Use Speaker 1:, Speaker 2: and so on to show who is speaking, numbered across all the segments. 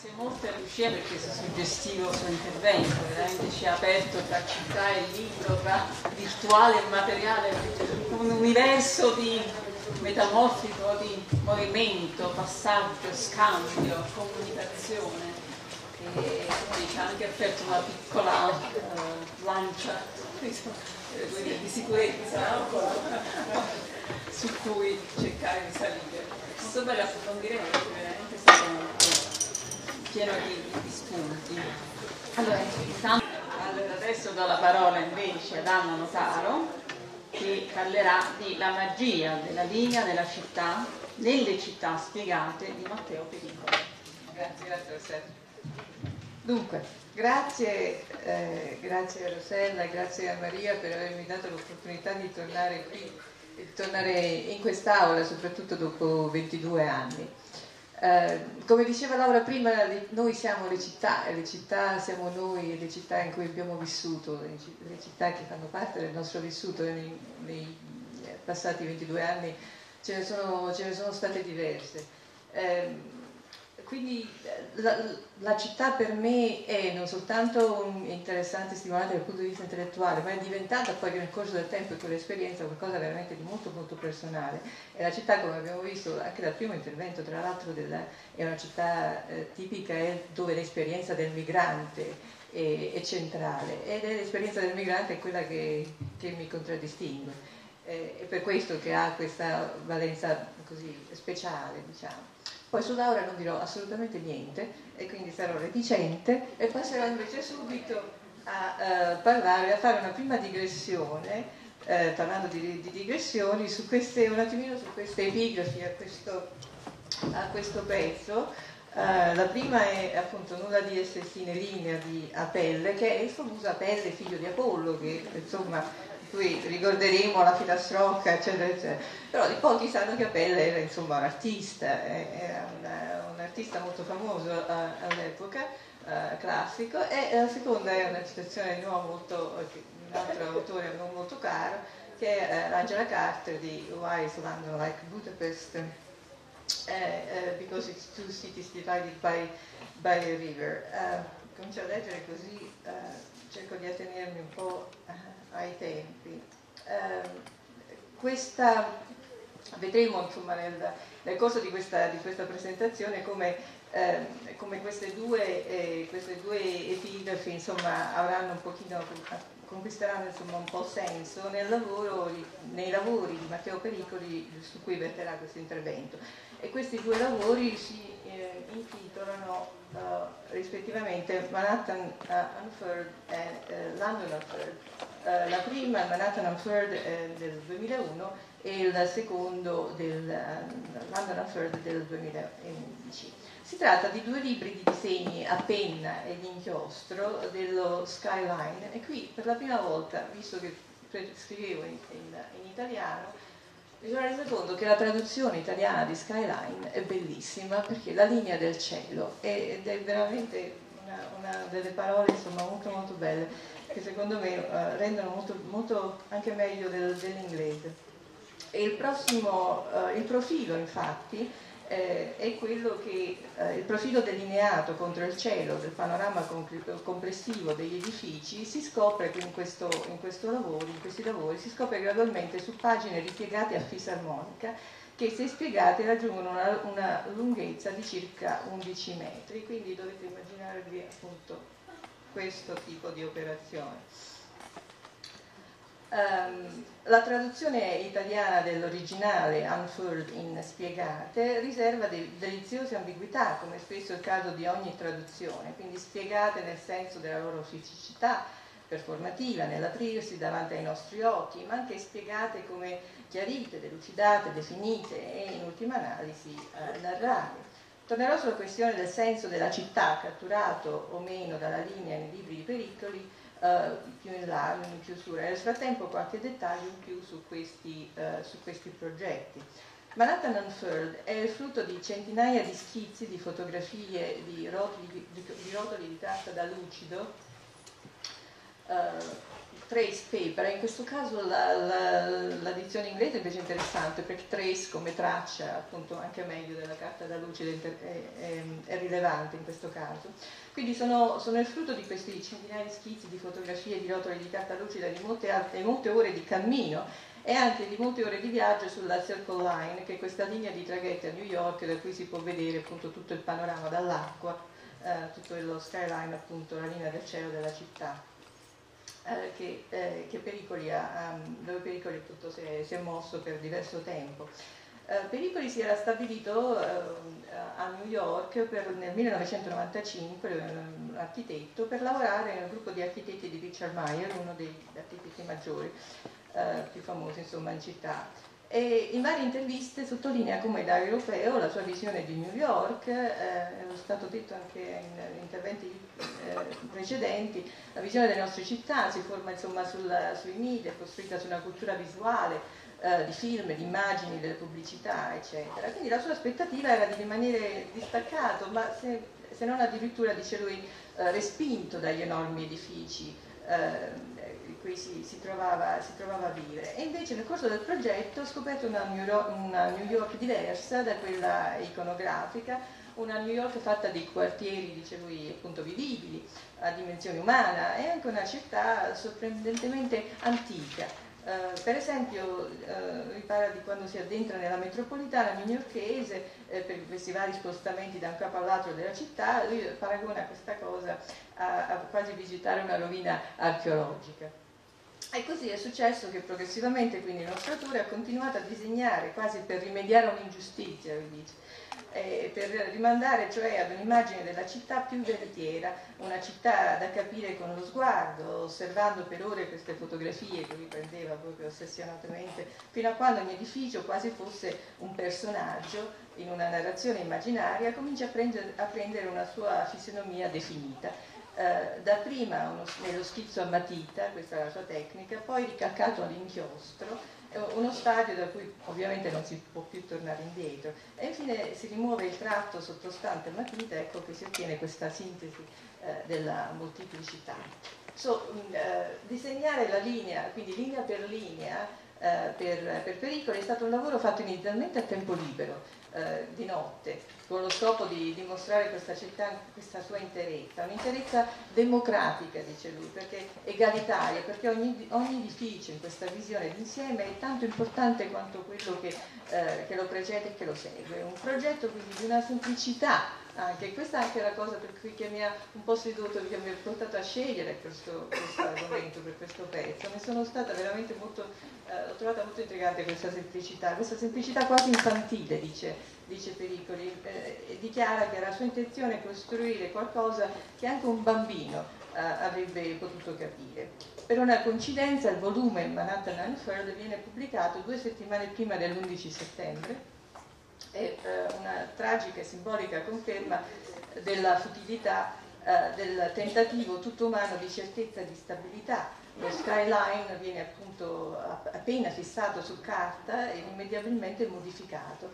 Speaker 1: Grazie molto a Lucia per questo suggestivo suo intervento, veramente ci ha aperto tra città e libro, tra virtuale e materiale, un universo di metamorfico, di movimento, passaggio, scambio, comunicazione e ci ha anche aperto una piccola uh, lancia eh, di sicurezza su cui cercare di salire. Insomma, approfondiremo perché veramente molto pieno di, spunti. Allora, adesso do la parola invece ad Anna Notaro che parlerà di La magia della linea nella città, nelle città spiegate di Matteo Pericolo.
Speaker 2: Grazie, grazie Rossella. Dunque, grazie, eh, grazie a Rossella grazie a Maria per avermi dato l'opportunità di tornare qui, di tornare in quest'aula, soprattutto dopo 22 anni. Eh, come diceva Laura prima, noi siamo le città le città siamo noi, le città in cui abbiamo vissuto, le città che fanno parte del nostro vissuto nei, nei passati 22 anni ce ne sono, ce ne sono state diverse. Eh, quindi eh, la, la, città per me è non soltanto interessante e stimolante dal punto di vista intellettuale, ma è diventata poi nel corso del tempo e con l'esperienza qualcosa veramente di molto molto personale. E la città, come abbiamo visto anche dal primo intervento, tra l'altro è una città eh, tipica dove l'esperienza del migrante è, è, centrale ed è l'esperienza del migrante quella che, che mi contraddistingue. Eh, è per questo che ha questa valenza così speciale, diciamo. Poi su Laura non dirò assolutamente niente e quindi sarò reticente e passerò invece subito a uh, parlare, a fare una prima digressione, eh, parlando di, di, digressioni, su queste, un attimino su queste epigrafi a questo, a questo pezzo. Uh, la prima è appunto nulla di essersi in linea di Apelle, che è il famoso Apelle, figlio di Apollo, che insomma qui ricorderemo la filastrocca, eccetera, eccetera. Però di pochi sanno che Apelle era insomma un artista, eh, era una, un artista molto famoso uh, all'epoca, uh, classico, e la seconda è una citazione di nuovo molto, un altro autore non molto caro, che è uh, Angela Carter di Why is London like Budapest? Uh, uh, because it's two cities divided by, by a river. Uh, comincio a leggere così cerco di attenermi un po' ai tempi. Eh, questa, vedremo insomma, nel, nel, corso di questa, di questa presentazione come, eh, come queste, due, eh, queste, due, epigrafi insomma, avranno un pochino, conquisteranno insomma, un po' senso nel lavoro, nei lavori di Matteo Pericoli su cui verterà questo intervento. E questi due lavori si eh, intitolano uh, rispettivamente Manhattan uh, Unfurled e uh, London Unfurled. Uh, la prima, Manhattan Unfurled, è del 2001 e il secondo del London Unfurled del 2011. Si tratta di due libri di disegni a penna e di inchiostro dello Skyline e qui per la prima volta, visto che scrivevo in, in, in italiano, mi sono resa conto che la traduzione italiana di Skyline è bellissima perché la linea del cielo ed è veramente una, una delle parole insomma, molto molto belle che secondo me uh, rendono molto, molto, anche meglio del, dell'inglese. Il prossimo, uh, il profilo infatti eh, è quello che eh, il profilo delineato contro il cielo del panorama complessivo degli edifici si scopre in, questo, in, questo lavoro, in questi lavori, si scopre gradualmente su pagine ripiegate a fisarmonica che se spiegate raggiungono una, una lunghezza di circa 11 metri, quindi dovete immaginarvi appunto questo tipo di operazione. Um, la traduzione italiana dell'originale Unfurled in Spiegate riserva de- deliziose ambiguità, come spesso è il caso di ogni traduzione, quindi spiegate nel senso della loro fisicità performativa, nell'aprirsi davanti ai nostri occhi, ma anche spiegate come chiarite, delucidate, definite e in ultima analisi eh, narrate. Tornerò sulla questione del senso della città, catturato o meno dalla linea nei libri di Pericoli, uh, più in là, in chiusura. Nel frattempo qualche dettaglio in più su questi, uh, su questi progetti. Manhattan Unfurled è il frutto di centinaia di schizzi, di fotografie, di rotoli di, di, rotoli di carta da lucido, uh, trace paper, in questo caso la, la, la, dizione inglese invece è interessante perché trace come traccia, appunto anche meglio della carta da luce è, è, è rilevante in questo caso. Quindi sono, sono, il frutto di questi centinaia di schizzi, di fotografie, di rotoli di carta lucida, di molte, altre, molte ore di cammino e anche di molte ore di viaggio sulla Circle Line, che è questa linea di traghetti a New York da cui si può vedere appunto tutto il panorama dall'acqua, eh, tutto lo skyline, appunto la linea del cielo della città. Eh, che, eh, che, Pericoli ha, um, dove Pericoli appunto si è, si è, mosso per diverso tempo. Eh, Pericoli si era stabilito eh, a New York per, nel 1995, un architetto, per lavorare nel gruppo di architetti di Richard Meyer, uno degli architetti maggiori, eh, più famosi insomma in città e in varie interviste sottolinea come da europeo la sua visione di New York, eh, è stato detto anche in interventi eh, precedenti, la visione delle nostre città si forma insomma sul, sui media, costruita su una cultura visuale, eh, di film, di immagini, delle pubblicità, eccetera. Quindi la sua aspettativa era di rimanere distaccato, ma se, se non addirittura, dice lui, eh, respinto dagli enormi edifici eh, cui si, si, trovava, si, trovava, a vivere. E invece nel corso del progetto ho scoperto una New, York, diversa da quella iconografica, una New York fatta di quartieri, dice lui, appunto vivibili, a dimensione umana, e anche una città sorprendentemente antica. Uh, per esempio, uh, mi parla di quando si addentra nella metropolitana newyorkese eh, per questi vari spostamenti da un capo all'altro della città, lui paragona questa cosa a, a quasi visitare una rovina archeologica. E così è successo che progressivamente quindi autore ha continuato a disegnare quasi per rimediare a un'ingiustizia, eh, per rimandare cioè ad un'immagine della città più veritiera, una città da capire con lo sguardo, osservando per ore queste fotografie che lui prendeva proprio ossessionatamente, fino a quando ogni edificio quasi fosse un personaggio in una narrazione immaginaria, comincia a prendere, a prendere una sua fisionomia definita eh, dapprima nello schizzo a matita, questa è la sua tecnica, poi ricalcato all'inchiostro, uno stadio da cui ovviamente non si può più tornare indietro e infine si rimuove il tratto sottostante a matita, ecco che si ottiene questa sintesi eh, della molteplicità. So, mm, eh, disegnare la linea, quindi linea per linea, eh, per, per pericoli è stato un lavoro fatto inizialmente a tempo libero, eh, di notte, con lo scopo di dimostrare questa città, questa sua interezza, un'interezza democratica, dice lui, perché egalitaria, perché ogni, ogni edificio in questa visione d'insieme è tanto importante quanto quello che, eh, che lo precede e che lo segue. Un progetto quindi di una semplicità anche. Questa è anche la cosa per cui mi ha un po' sedotto, che mi ha portato a scegliere questo, questo argomento per questo pezzo. Ne sono stata veramente molto, eh, l'ho trovata molto intrigante questa semplicità, questa semplicità quasi infantile, dice, dice Pericoli, eh, e dichiara che era sua intenzione costruire qualcosa che anche un bambino eh, avrebbe potuto capire. Per una coincidenza il volume Manhattan Unfurled viene pubblicato due settimane prima dell'11 settembre è eh, una tragica e simbolica conferma della futilità eh, del tentativo tutto umano di certezza e di stabilità. Lo skyline viene appunto appena fissato su carta e immediatamente modificato.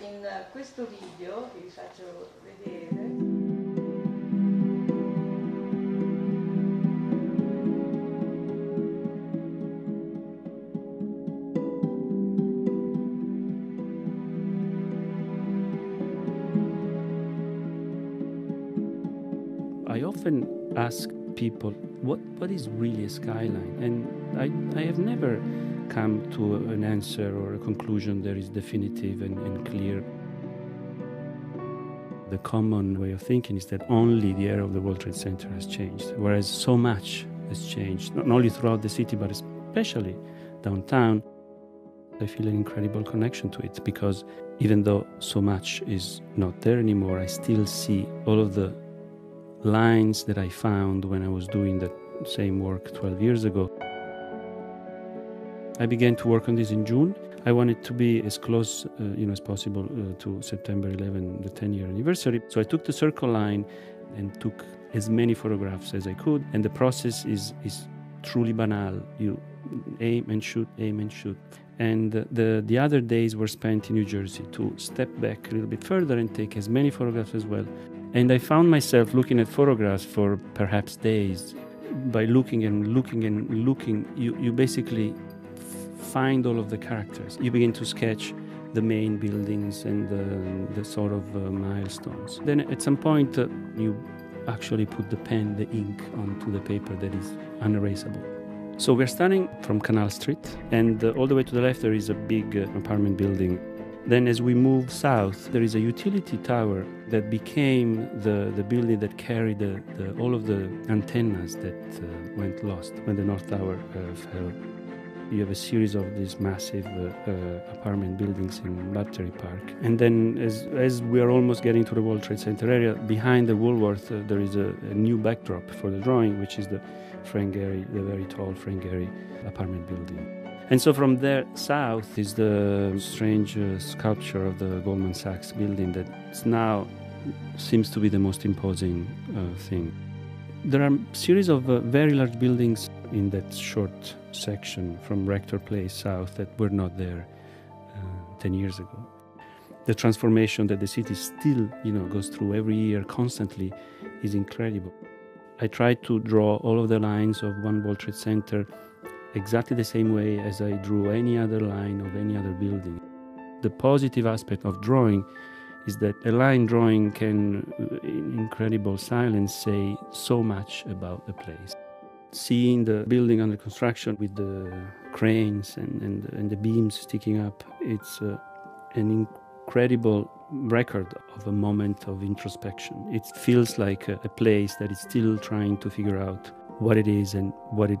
Speaker 2: In questo video vi faccio vedere
Speaker 3: often ask people what, what is really a skyline, and I, I have never come to an answer or a conclusion that is definitive and, and clear. The common way of thinking is that only the area of the World Trade Center has changed, whereas so much has changed, not only throughout the city, but especially downtown. I feel an incredible connection to it because even though so much is not there anymore, I still see all of the lines that I found when I was doing that same work 12 years ago. I began to work on this in June. I wanted to be as close, uh, you know, as possible uh, to September 11, the 10-year anniversary. So I took the circle line and took as many photographs as I could. And the process is is truly banal. You aim and shoot, aim and shoot. And the the other days were spent in New Jersey to step back a little bit further and take as many photographs as well. And I found myself looking at photographs for perhaps days, by looking and looking and looking, you, you basically find all of the characters. You begin to sketch the main buildings and the, the sort of uh, milestones. Then at some point, uh, you actually put the pen, the ink onto the paper that is unerasable. So we're starting from Canal Street, and uh, all the way to the left there is a big uh, apartment building. Then, as we move south, there is a utility tower that became the, the building that carried the, the, all of the antennas that uh, went lost when the North Tower uh, fell you have a series of these massive uh, uh, apartment buildings in Battery Park. And then, as, as we are almost getting to the World Trade Center area, behind the Woolworth, uh, there is a, a, new backdrop for the drawing, which is the Frank Gehry, the very tall Frank Gehry apartment building. And so from there south is the strange uh, sculpture of the Goldman Sachs building that now seems to be the most imposing uh, thing. There are a series of uh, very large buildings in that short section from Rector Place south that were not there uh, 10 years ago. The transformation that the city still, you know, goes through every year constantly is incredible. I tried to draw all of the lines of One World Trade Center exactly the same way as I drew any other line of any other building. The positive aspect of drawing is that a line drawing can, uh, in incredible silence, say so much about a place seeing the building under construction with the cranes and, and, and the beams sticking up, it's uh, an incredible record of a moment of introspection. It feels like a, a place that is still trying to figure out what it is and what it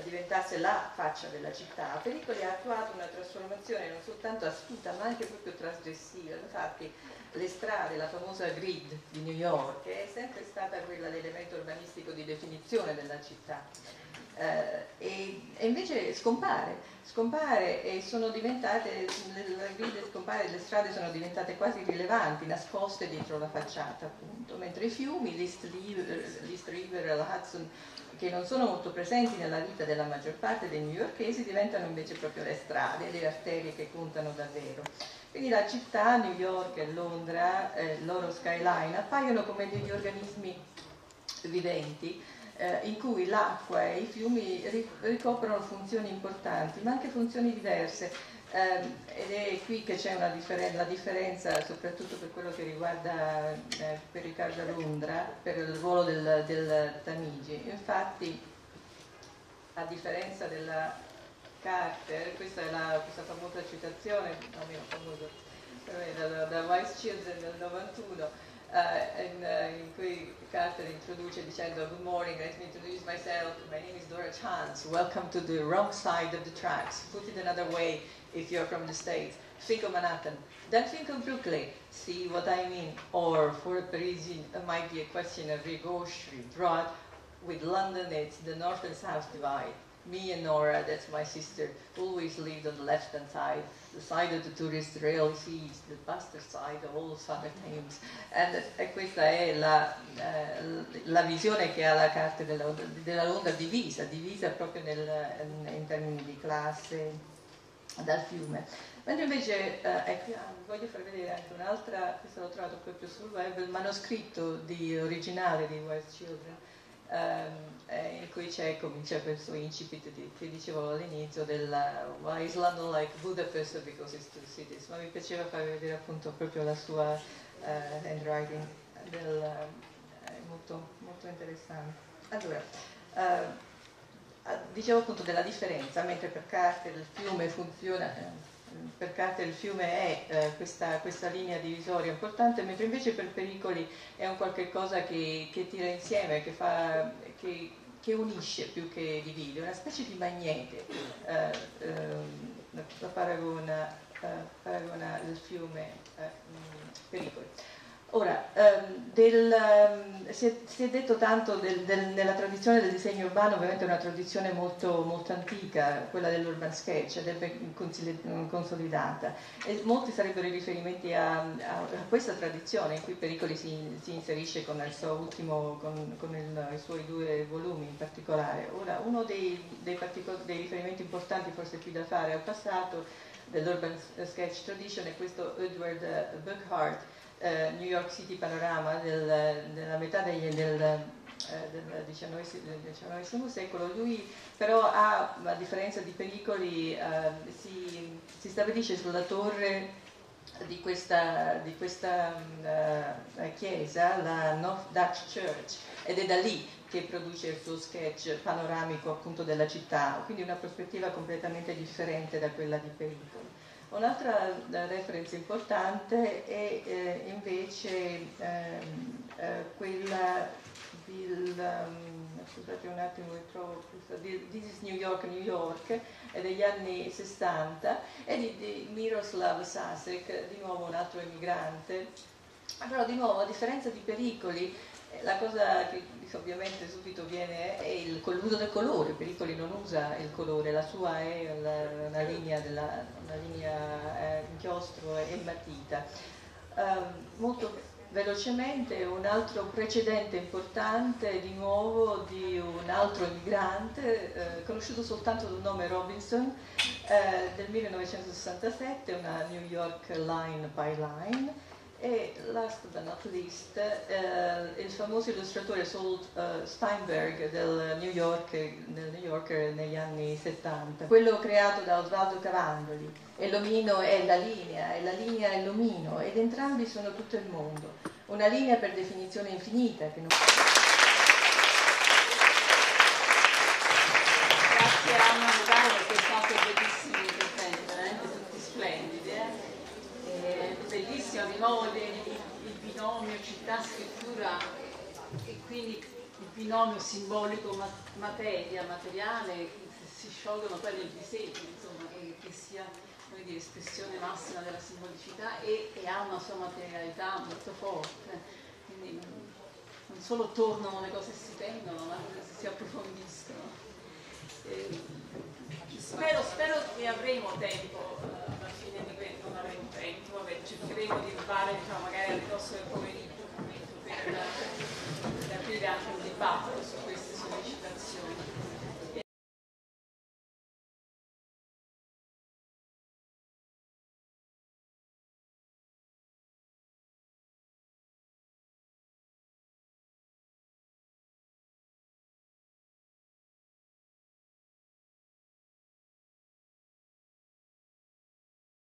Speaker 2: diventasse la faccia della città, Pericoli ha attuato una trasformazione non soltanto astuta ma anche proprio trasgressiva. Infatti le strade, la famosa grid di New York, è sempre stata quella l'elemento urbanistico di definizione della città. Eh, e, e, invece scompare, scompare e sono diventate, la grid scompare, le strade sono diventate quasi irrilevanti, nascoste dietro la facciata appunto, mentre i fiumi, l'East River, l'East River la Hudson che non sono molto presenti nella vita della maggior parte dei newyorkesi diventano invece proprio le strade, le arterie che contano davvero. Quindi la città, New York e Londra, eh, loro skyline, appaiono come degli organismi viventi eh, in cui l'acqua e i fiumi ricoprono funzioni importanti, ma anche funzioni diverse eh, ed è qui che c'è differen la differenza, soprattutto per quello che riguarda eh, per Riccardo Londra, per il ruolo del, del Tamigi. Infatti, a differenza della Carter, questa è la, questa famosa citazione, almeno famosa, da, da Vice Children del 91, uh, in, uh, in, cui introduce dicendo Good morning, let me introduce myself, my name is Dora Chance, welcome to the wrong side of the tracks. Put it another way, if you're from the States. Think of Manhattan. Then think of Brooklyn. See what I mean? Or for a Parisian, it might be a question of Rigauche, Broad. With London, it's the north and south divide. Me and Nora, that's my sister, always lived on the left-hand side, the side of the tourist rail seas, the bastard side of all summer times. And, e questa è la, eh, la, visione che ha la carta della, della Londra divisa, divisa proprio nel, in termini di classe, dal fiume. Mentre invece, eh, ecco, voglio far vedere anche un'altra, questo l'ho trovato proprio sul web, il manoscritto di, originale di West Children, ehm, eh, in cui c'è, comincia questo incipit di, che dicevo all'inizio della Why is London like Budapest because it's two cities, ma mi piaceva far vedere appunto proprio la sua eh, handwriting, del, eh, molto, molto interessante. Allora, Ah, dicevo appunto della differenza, mentre per Carter il fiume funziona, per Carter il fiume è questa, questa, linea divisoria importante, mentre invece per Pericoli è un qualche cosa che, che tira insieme, che, fa, che, che, unisce più che divide, una specie di magnete. Eh, ehm, la paragona, uh, paragona il fiume uh, Pericoli. Ora, um, del, um, si, è, si, è, detto tanto del, del, nella tradizione del disegno urbano, ovviamente è una tradizione molto, molto antica, quella dell'urban sketch, ed è consolidata. E molti sarebbero i riferimenti a, a, a, questa tradizione, in cui Pericoli si, si inserisce con il suo ultimo, con, con il, i suoi due volumi in particolare. Ora, uno dei, dei, dei riferimenti importanti forse più da fare al passato dell'urban sketch tradition è questo Edward Burkhardt, eh, New York City Panorama del, della metà degli, del, eh, del, XIX, secolo, lui però ha, a differenza di Pericoli, eh, si, si, stabilisce sulla torre di questa, di questa uh, chiesa, la North Dutch Church, ed è da lì che produce il suo sketch panoramico appunto della città, quindi una prospettiva completamente differente da quella di Pericoli. Un'altra eh, reference importante è eh, invece ehm, eh, quella del, um, scusate un attimo trovo questa, di This is New York, New York, degli anni 60, e di, di Miroslav Sasek, di nuovo un altro emigrante, però di nuovo a differenza di Pericoli, la cosa che ovviamente subito viene è il, l'uso del colore, Pericoli non usa il colore, la sua è la, una linea, della, una linea eh, inchiostro e matita. Um, molto velocemente un altro precedente importante di nuovo di un altro immigrante eh, conosciuto soltanto dal nome Robinson eh, del 1967, una New York Line by Line e last but not least eh, il famoso illustratore Saul uh, Steinberg del New, York, del New Yorker negli anni 70, quello creato da Osvaldo Cavandoli. E l'omino è la linea, e la linea è l'omino, ed entrambi sono tutto il mondo. Una linea per definizione infinita che non...
Speaker 1: Grazie Anna Lugano perché fatto bellissimi interventi, veramente tutti splendidi. Eh? Bellissimo di nuovo il, il binomio città-scrittura e quindi il binomio simbolico materia, materiale, si sciolgono poi nel disegno, insomma, che, che sia dire, espressione massima della simbolicità e, e, ha una sua materialità molto forte. Quindi non solo tornano le cose si tengono, ma si approfondiscono. E, spero, spero che avremo tempo eh, questo, avremo tempo, vabbè, cercheremo di fare diciamo, magari alle ridosso del pomeriggio per, per aprire anche un dibattito